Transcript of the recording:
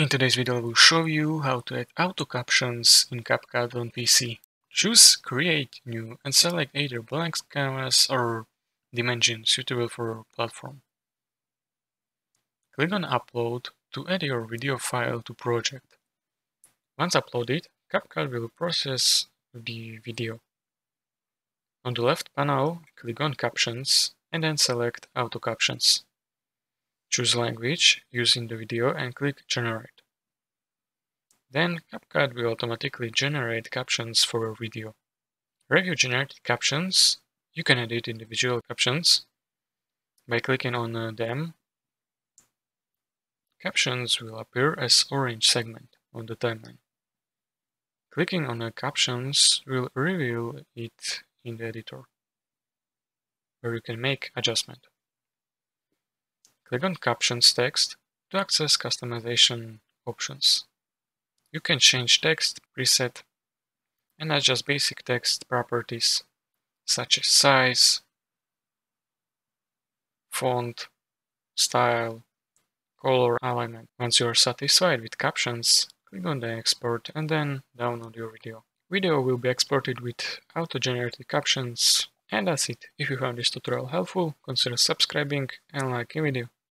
In today's video I will show you how to add auto captions in CapCut on PC. Choose Create New and select either blank canvas or dimension suitable for your platform. Click on Upload to add your video file to project. Once uploaded, CapCut will process the video. On the left panel, click on Captions and then select Auto Captions. Choose language used in the video and click Generate. Then CapCut will automatically generate captions for your video. Review generated captions. You can edit individual captions by clicking on uh, them. Captions will appear as orange segment on the timeline. Clicking on the captions will reveal it in the editor, where you can make adjustment. Click on Captions text to access customization options. You can change text preset and adjust basic text properties such as size, font, style, color alignment. Once you are satisfied with captions, click on the export and then download your video. Video will be exported with auto-generated captions and that's it. If you found this tutorial helpful, consider subscribing and liking video.